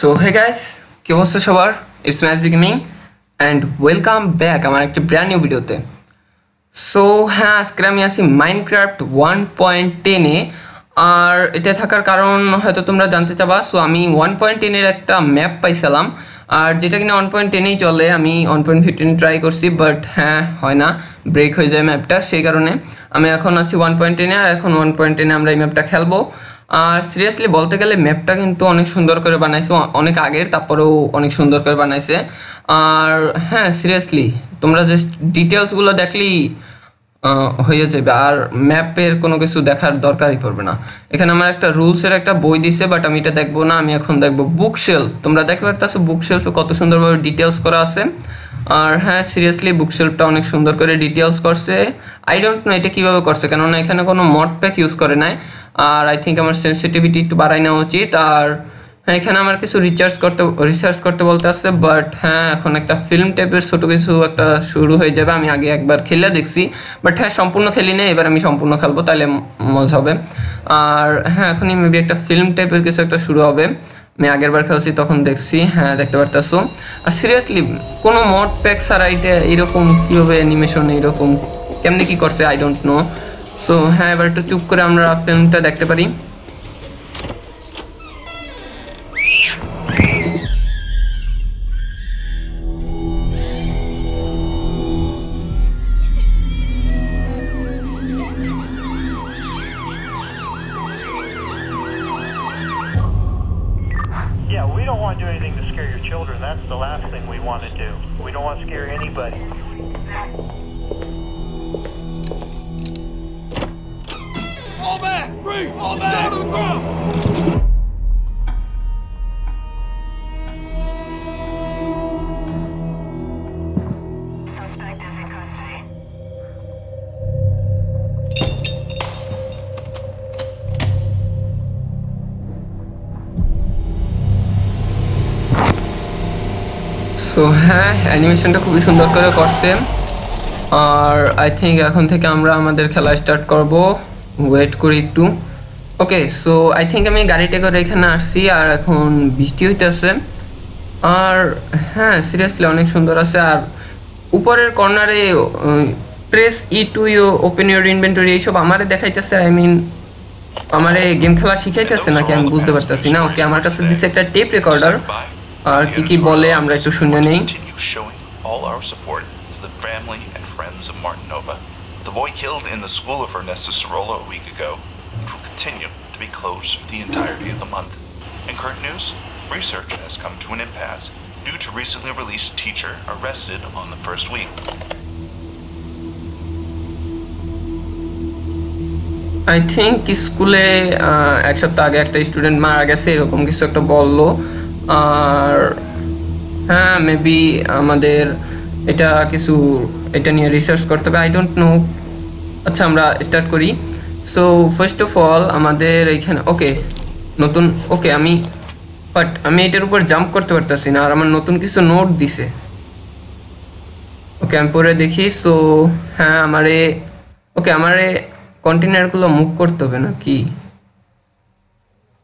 So hey guys কি অবস্থা সবার? It's match gaming and welcome back আমার একটি ব্র্যান্ড নিউ ভিডিওতে সো হ্যাঁ আজকে আমি আছি মাইনক্রাফট ওয়ান পয়েন্ট টেনে আর এটা থাকার কারণ হয়তো তোমরা জানতে চাবা সো আমি ওয়ান পয়েন্ট টেনের একটা ম্যাপ পাইছিলাম। আর যেটা কিনা ওয়ান পয়েন্ট টেনেই চলে, আমি ওয়ান পয়েন্ট ফিফটিন ট্রাই করছি বাট হ্যাঁ হয় না ব্রেক হয়ে যায় ম্যাপটা সেই কারণে। আমি এখন আছি ওয়ান পয়েন্ট টেনে আর এখন ওয়ান পয়েন্ট টেনে আমরা এই ম্যাপটা খেলব। আর সিরিয়াসলি বলতে গেলে ম্যাপটা কিন্তু অনেক সুন্দর করে বানাইছে অনেক আগের, তারপরেও অনেক সুন্দর করে বানাইছে। আর হ্যাঁ সিরিয়াসলি তোমরা জাস্ট ডিটেলসগুলো দেখলেই হয়ে যাবে। আর ম্যাপের কোনো কিছু দেখার দরকারই পড়বে না। এখানে আমার একটা রুলসের একটা বই দিছে বাট আমি এটা দেখব না, আমি এখন দেখব বুক শেলফ তোমরা দেখতে পারতেছো বুক শেলফে কত সুন্দরভাবে ডিটেলস করা আছে। আর হ্যাঁ সিরিয়াসলি বুক শেলফটা অনেক সুন্দর করে ডিটেলস করছে। আই ডোন্ট নো এটা কীভাবে করছে, কেননা এখানে কোনো মড প্যাক ইউজ করে নাই। আর আই থিঙ্ক আমার সেন্সিটিভিটি একটু বাড়াই নেওয়া উচিত। আর হ্যাঁ এখানে আমার কিছু রিচার্জ করতে রিসার্চ করতে বলতে আসছে বাট হ্যাঁ এখন একটা ফিল্ম টাইপের ছোট কিছু একটা শুরু হয়ে যাবে, আমি আগে একবার খেলে দেখছি। বাট হ্যাঁ সম্পূর্ণ খেলি নেই, এবার আমি সম্পূর্ণ খেলব, তাহলে মজা হবে। আর হ্যাঁ এখনই মেবি একটা ফিল্ম টাইপের কিছু একটা শুরু হবে। আমি আগের বার খেলছি, তখন দেখছি। হ্যাঁ দেখতে পারতেছো। আর সিরিয়াসলি কোনো মড প্যাক ছাড়া এটা এরকম কীভাবে অ্যানিমেশন এরকম, কেমনি কি করছে আই ডোন্ট নো সো হ্যাঁ এবার একটু চুপ করে আমরা ফিল্মটা দেখতে পারি Yeah, we don't want to do anything to scare your children. That's the last thing we want to do. We don't want to scare anybody. So হ্যাঁ অ্যানিমেশনটা খুবই সুন্দর করে করছে। আর আই থিঙ্ক এখন থেকে আমরা আমাদের খেলা স্টার্ট করব। ওয়েট করি একটু। ওকে সো আই থিঙ্ক আমি গাড়িটা করে এখানে আসছি আর এখন বৃষ্টি হইতেছে। আর হ্যাঁ সিরিয়াসলি অনেক সুন্দর আছে। আর উপরের কর্নারে press E to you open your inventory এইসব আমারে দেখাইতেছে। আই মিন আমারে গেম খেলা শিখাইতেছে নাকি আমি বুঝতে পারতেছি না। ওকে আমার কাছে দিছে একটা টেপ রেকর্ডার আর কি কি বলে আমরা একটু শুনে নেই। The boy killed in the school of Sorolla a week ago, continue to be closed for the entirety of the month. In current news, research has come to an impasse due to recently released teacher arrested on the first week. I think স্কুলে এক সপ্তাহ আগে একটা student মারা গেছে এরকম কিছু একটা বললো আর হ্যাঁ মেবি আমাদের এটা কিছু এটা নিয়ে রিসার্চ করতে হবে আই ডোন্ট নো আচ্ছা আমরা স্টার্ট করি সো ফার্স্ট অফ অল আমাদের এইখানে ওকে নতুন ওকে আমি বাট আমি এটার উপর জাম্প করতে পারতেছি না, আর আমার নতুন কিছু নোট দিছে। ওকে আমি পরে দেখি সো হ্যাঁ আমারে ওকে আমারে কন্টেনারগুলো মুভ করতে হবে না কি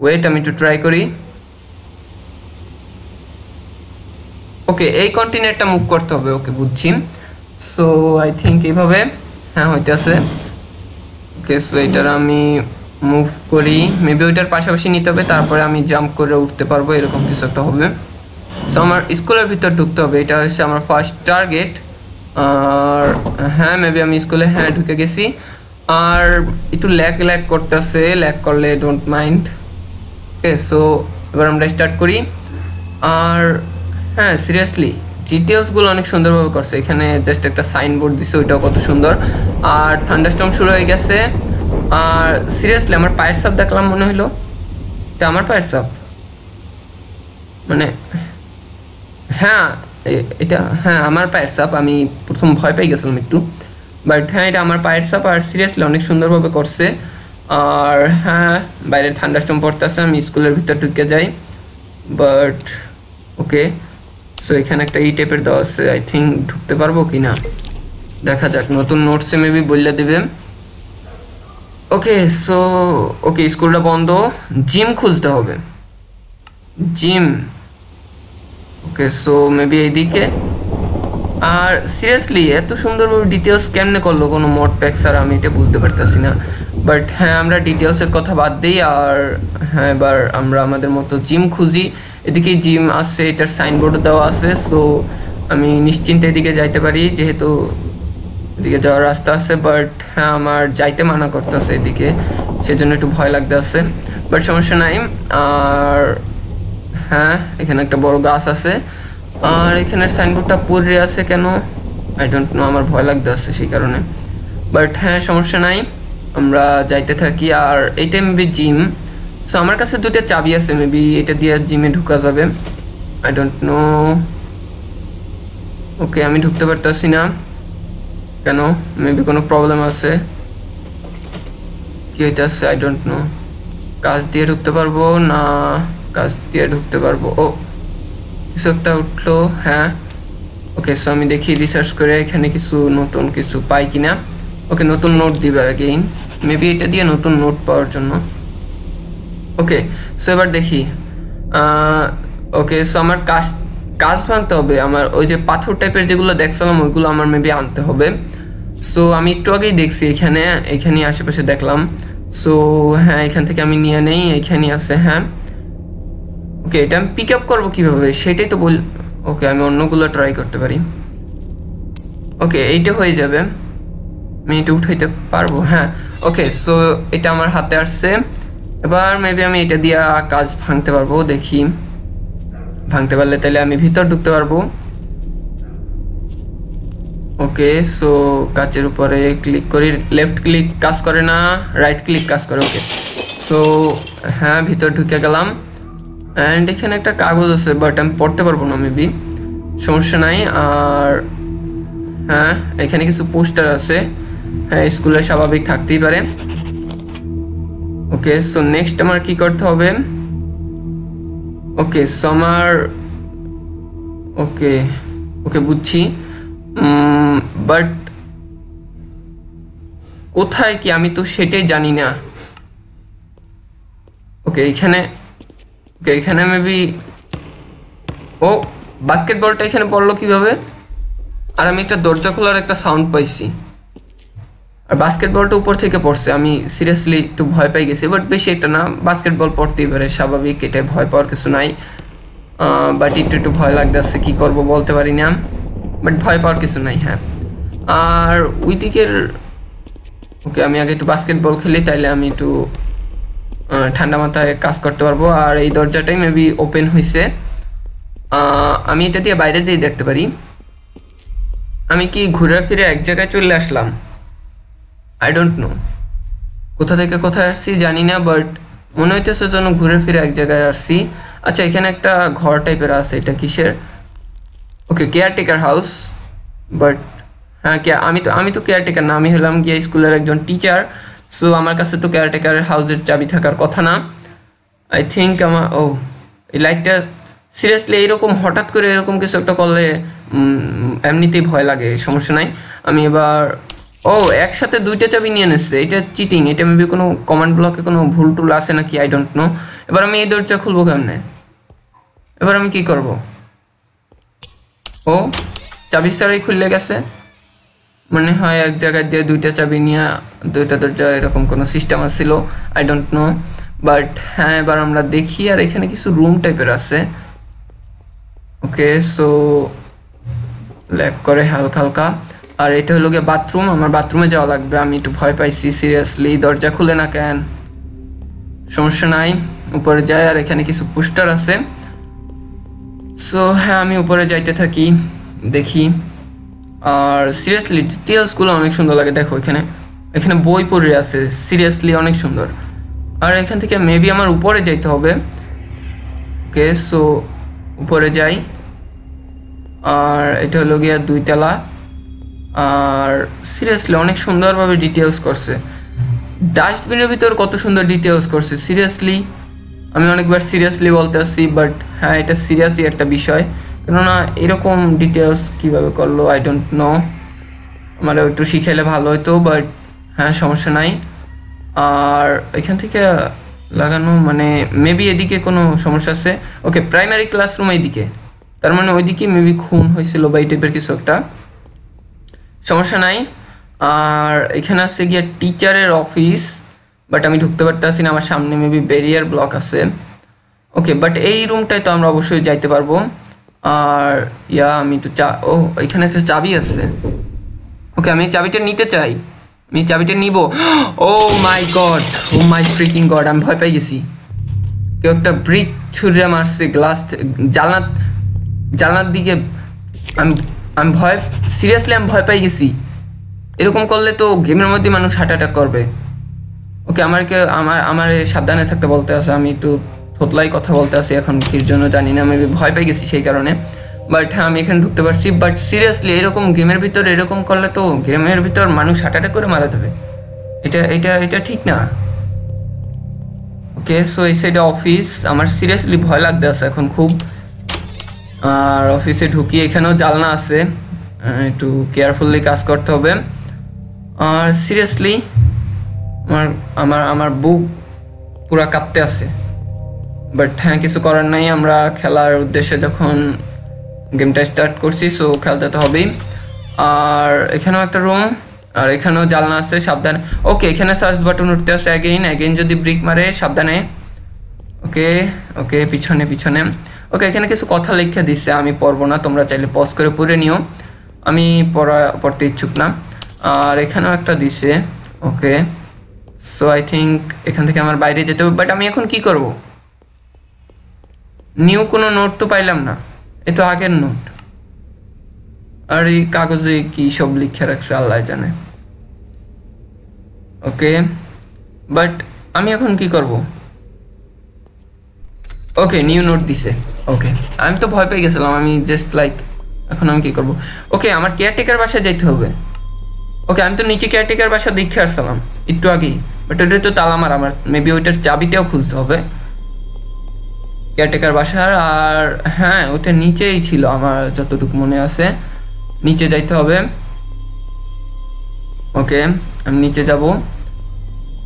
ওয়েট আমি একটু ট্রাই করি। ওকে এই কন্টেনারটা মুভ করতে হবে ওকে বুঝছি। সো আই থিঙ্ক এইভাবে হ্যাঁ হইতেছে। ওকে সো এটার আমি মুভ করি। মেবি ওইটার পাশাপাশি নিতে হবে, তারপরে আমি জাম্প করে উঠতে পারব, এরকম কিছু একটা হবে। সো আমার স্কুলের ভিতর ঢুকতে হবে, এটা হচ্ছে আমার ফার্স্ট টার্গেট আর হ্যাঁ মেবি আমি স্কুলে হ্যাঁ ঢুকে গেছি। আর একটু ল্যাক ল্যাক করতেছে ল্যাক করলে ডোন্ট মাইন্ড ওকে সো এবার আমরা স্টার্ট করি। আর হ্যাঁ সিরিয়াসলি ডিটেলসগুলো অনেক সুন্দরভাবে করছে। এখানে জাস্ট একটা সাইনবোর্ড দিছে, ওইটাও কত সুন্দর। আর থান্ডারস্টর্ম শুরু হয়ে গেছে। আর সিরিয়াসলি আমার পায়ের সাপ দেখলাম মনে হলো এটা আমার পায়ের সাপ মানে হ্যাঁ এটা হ্যাঁ আমার পায়ের সাপ আমি প্রথম ভয় পেয়ে গেছিলাম একটু। বাট হ্যাঁ এটা আমার পায়ের সাপ আর সিরিয়াসলি অনেক সুন্দরভাবে করছে। আর হ্যাঁ বাইরে ঠান্ডাস্টম পড়তেছে, আমি স্কুলের ভিতর ঢুকে যাই। বাট ওকে সো এখানে একটা ই টাইপের দেওয়া আছে আই থিঙ্ক ঢুকতে পারব কি না? দেখা যাক, নতুন নোটসে মেবি বললে দেবে। ওকে সো ওকে স্কুলটা বন্ধ। জিম খুঁজতে হবে। জিম ওকে সো মেবি এইদিকে। আর সিরিয়াসলি এত সুন্দরভাবে ডিটেলস কেমনে করল কোনো মোড প্যাক স্যার আমি এটা বুঝতে পারতেছি না। বাট হ্যাঁ আমরা ডিটেলসের কথা বাদ দিই, আর হ্যাঁ এবার আমরা আমাদের মতো জিম খুঁজি। এদিকে জিম আছে, এটার সাইনবোর্ড দেওয়া আছে সো আমি নিশ্চিন্তে এদিকে যাইতে পারি, যেহেতু এদিকে যাওয়ার রাস্তা আছে বাট হ্যাঁ আমার যাইতে মানা করতেছে এদিকে, সেজন্য একটু ভয় লাগতে আছে। বাট সমস্যা নাই, আর হ্যাঁ এখানে একটা বড় গাছ আছে, আর এখানের সাইনবোর্ডটা পড়ে আছে কেন? আই ডোন্ট নো আমার ভয় লাগতে আছে সেই কারণে। বাট হ্যাঁ সমস্যা নাই, আমরা যাইতে থাকি, আর এইটা মেবি জিম সো আমার কাছে দুটো চাবি আছে মেবি এটা দিয়ে জিমে ঢুকা যাবে। আই ডোন্ট নো ওকে আমি ঢুকতে পারতেছি না। কেন? মেবি কোনো প্রবলেম আছে। কি হইতেছে? আই ডোন্ট নো কাজ দিয়ে ঢুকতে পারব? না, কাজ দিয়ে ঢুকতে পারব। ও, কিছু একটা উঠল। হ্যাঁ। ওকে সো আমি দেখি রিসার্চ করে এখানে কিছু নতুন কিছু পাই কিনা। ওকে নতুন নোট দিবে অ্যাগেইন মেবি এটা দিয়ে নতুন নোট পাওয়ার জন্য। ওকে সো এবার দেখি। ওকে সো আমার কাজ কাজ ভাঙতে হবে। আমার ওই যে পাথর টাইপের যেগুলো দেখছিলাম, ওইগুলো আমার মেবি আনতে হবে। সো আমি একটু আগেই দেখছি এখানে এখানে আশেপাশে দেখলাম। সো হ্যাঁ এখান থেকে আমি নিয়ে নেই, এখানেই আছে হ্যাঁ। ওকে এটা আমি পিক আপ করব কীভাবে? সেটাই তো বল ওকে আমি অন্যগুলো ট্রাই করতে পারি। ওকে এইটা হয়ে যাবে। আমি এটা উঠাইতে পারব হ্যাঁ। ওকে সো এটা আমার হাতে আসছে। এবার মেবি আমি এটা দিয়ে কাজ ভাঙতে পারব, দেখি। ভাঙতে পারলে তাহলে আমি ভিতর ঢুকতে পারব। ওকে সো কাচের উপরে ক্লিক করি লেফট ক্লিক কাজ করে না রাইট ক্লিক কাজ করে ওকে সো হ্যাঁ ভিতর ঢুকে গেলাম। অ্যান্ড এখানে একটা কাগজ আছে বাট আমি পড়তে পারব না মেবি সমস্যা নাই, আর হ্যাঁ এখানে কিছু পোস্টার আছে। হ্যাঁ স্কুলে স্বাভাবিক থাকতেই পারে। ওকে সো নেক্সট আমার কি করতে হবে? ওকে সো আমার ওকে ওকে বুঝছি। বাট কোথায় কি আমি তো সেটাই জানি না। ওকে এখানে ওকে এখানে মেবি ও বাস্কেটবলটা এখানে পড়ল কীভাবে? আর আমি একটা দরজা খোলার একটা সাউন্ড পাইছি। আর বাস্কেটবলটা উপর থেকে পড়ছে। আমি সিরিয়াসলি একটু ভয় পাই গেছি বাট বেশি একটা না বাস্কেটবল পড়তেই পারে, স্বাভাবিক, এটা ভয় পাওয়ার কিছু নাই। বাট একটু একটু ভয় লাগতেছে, কী করব বলতে পারি না। বাট ভয় পাওয়ার কিছু নাই হ্যাঁ। আর ওই দিকের ওকে, আমি আগে একটু বাস্কেটবল খেলি, তাইলে আমি একটু ঠান্ডা মাথায় কাজ করতে পারব। আর এই দরজাটাই মেবি ওপেন হয়েছে আমি এটা দিয়ে বাইরে যেয়ে দেখতে পারি। আমি কি ঘুরে ফিরে এক জায়গায় চলে আসলাম? আই ডোন্ট নো কোথা থেকে কোথায় আসছি জানি না বাট মনে হইতেছে যেন ঘুরে ফিরে এক জায়গায় আসছি। আচ্ছা এখানে একটা ঘর টাইপের আছে, এটা কিসের? ওকে কেয়ারটেকার হাউস বাট হ্যাঁ কে আমি তো আমি তো কেয়ারটেকার না, আমি হলাম গিয়ে স্কুলের একজন টিচার সো আমার কাছে তো কেয়ারটেকার হাউসের চাবি থাকার কথা না। আই থিঙ্ক আমার ও এই লাইটটা সিরিয়াসলি এইরকম হঠাৎ করে এরকম কিছু একটা করলে এমনিতেই ভয় লাগে, সমস্যা নাই। আমি এবার ও, একসাথে দুইটা চাবি নিয়ে নিচ্ছে এটা চিটিং এটা মেবি কোনো কমান্ড ব্লকে কোনো ভুল টুল আছে নাকি? আই ডোন্ট নো এবার আমি এই দরজা খুলবো কেমনে? এবার আমি কি করব? ও, চাবি ছাড়াই খুললে গেছে। মনে হয় এক জায়গায় দিয়ে দুইটা চাবি নিয়ে দুইটা দরজা, এরকম কোনো সিস্টেম আসছিল আই ডোন্ট নো বাট হ্যাঁ এবার আমরা দেখি, আর এখানে কিছু রুম টাইপের আছে। ওকে সো ল্যাক করে হালকা হালকা। আর এটা হলো গিয়ে বাথরুম আমার বাথরুমে যাওয়া লাগবে। আমি একটু ভয় পাইছি সিরিয়াসলি দরজা খুলে না কেন? সমস্যা নাই। উপরে যাই, আর এখানে কিছু পোস্টার আছে। সো হ্যাঁ আমি উপরে যাইতে থাকি, দেখি। আর সিরিয়াসলি ডিটেলসগুলো অনেক সুন্দর লাগে। দেখো, এখানে এখানে বই পড়ে আছে। সিরিয়াসলি অনেক সুন্দর। আর এখান থেকে মেবি আমার উপরে যাইতে হবে। ওকে সো উপরে যাই। আর এটা হলো গিয়া দুইতলা আর সিরিয়াসলি অনেক সুন্দরভাবে ডিটেলস করছে। ডাস্টবিনের ভিতর কত সুন্দর ডিটেলস করছে সিরিয়াসলি আমি অনেকবার সিরিয়াসলি বলতে আসছি বাট হ্যাঁ এটা সিরিয়াসই একটা বিষয়। কেননা এরকম ডিটেলস কীভাবে করল আই ডোন্ট নো আমার একটু শিখাইলে ভালো হতো বাট হ্যাঁ সমস্যা নাই। আর এখান থেকে লাগানো মানে মেবি এদিকে কোনো সমস্যা আছে? ওকে প্রাইমারি ক্লাসরুম এইদিকে। তার মানে ওইদিকে মেবি খুন হয়েছিল বা এই টাইপের কিছু একটা। সমস্যা নাই। আর এখানে আছে গিয়ে টিচারের অফিস বাট আমি ঢুকতে পারতেছি না, আমার সামনে মেবি ব্যারিয়ার ব্লক আছে। ওকে বাট এই রুমটায় তো আমরা অবশ্যই যাইতে পারব। আর, ইয়া, আমি তো চা, ও, এখানে একটা চাবি আছে। ওকে আমি চাবিটা নিতে চাই। আমি চাবিটা নিব। ও my god oh my freaking god আমি ভয় পেয়ে গেছি। কেউ একটা ব্রিক ছুঁড়ে মারছে গ্লাস জানলার জানলার দিকে, আমি আমি ভয় সিরিয়াসলি আমি ভয় পেয়ে গেছি। এরকম করলে তো গেমের মধ্যে মানুষ হার্ট অ্যাটাক করবে। ওকে আমাকে আমার আমার সাবধানে থাকতে বলতে আছে, আমি একটু থতলাই কথা বলতে আছি এখন কির জন্য জানি না, আমি ভয় পেয়ে গেছি সেই কারণে। বাট হ্যাঁ আমি এখানে ঢুকতে পারছি বাট সিরিয়াসলি এরকম গেমের ভিতর, এরকম করলে তো গেমের ভিতর মানুষ হার্ট করে মারা যাবে। এটা এটা এটা ঠিক না। ওকে সো এই সাইডে অফিস আমার সিরিয়াসলি ভয় লাগতে আছে এখন খুব। আর অফিসে ঢুকি, এখানেও জালনা আছে। একটু কেয়ারফুললি কাজ করতে হবে। আর সিরিয়াসলি আমার আমার আমার বুক পুরা কাঁপতে আছে। বাট হ্যাঁ কিছু করার নাই। আমরা খেলার উদ্দেশ্যে যখন গেমটা স্টার্ট করছি সো খেলতে তো হবেই। আর এখানেও একটা রুম আর এখানেও জালনা আছে, সাবধানে। ওকে এখানে সার্চ বাটন উঠতে আছে অ্যাগেইন অ্যাগেইন যদি ব্রিক মারে, সাবধানে। ওকে ওকে পিছনে পিছনে। ওকে এখানে কিছু কথা লিখে দিচ্ছে আমি পড়ব না, তোমরা চাইলে পজ করে পড়ে নিও। আমি পড়া, পড়তে ইচ্ছুক না। আর এখানেও একটা দিছে ওকে সো আই থিঙ্ক এখান থেকে আমার বাইরে যেতে হবে বাট আমি এখন কি করব? নিউ কোনো নোট তো পাইলাম না, এ তো আগের নোট আর এই কাগজে কি সব লিখে রাখছে, আল্লাহ জানে। ওকে বাট আমি এখন কি করব? ওকে নিউ নোট দিছে। ওকে আমি তো ভয় পেয়ে গেছিলাম, আমি জাস্ট লাইক এখন আমি কি করব? ওকে আমার কেয়ারটেকার বাসায় যাইতে হবে। ওকে আমি তো নিচে কেয়ারটেকার বাসা দেখে আসছিলাম, একটু আগেই। বাট ওইটা তো তালা মার আমার মেবি ওইটার চাবিটাও খুঁজতে হবে। কেয়ারটেকার বাসার আর হ্যাঁ ওটা নিচেই ছিল আমার যতটুকু মনে আছে। নিচে যাইতে হবে। ওকে আমি নিচে যাব।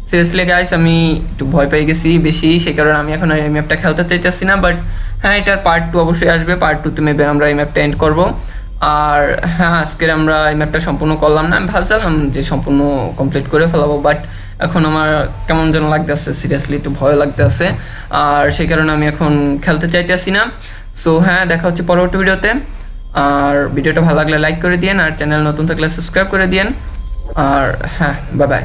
সিরিয়াসলি গাইস আমি একটু ভয় পেয়ে গেছি বেশি, সেই কারণে আমি এখন এই ম্যাপটা খেলতে চাইতেছি না বাট হ্যাঁ এটার পার্ট টু অবশ্যই আসবে পার্ট টুতে মেবি আমরা এই ম্যাপটা এন্ড করব। আর হ্যাঁ আজকের আমরা এই ম্যাপটা সম্পূর্ণ করলাম না, আমি ভাবছিলাম যে সম্পূর্ণ কমপ্লিট করে ফেলাবো বাট এখন আমার কেমন যেন লাগতে আছে সিরিয়াসলি একটু ভয় লাগতে আছে আর সেই কারণে আমি এখন খেলতে চাইতেছি না। সো হ্যাঁ দেখা হচ্ছে পরবর্তী ভিডিওতে। আর ভিডিওটা ভালো লাগলে লাইক করে দিন আর চ্যানেল নতুন থাকলে সাবস্ক্রাইব করে দিন আর হ্যাঁ বাই বাই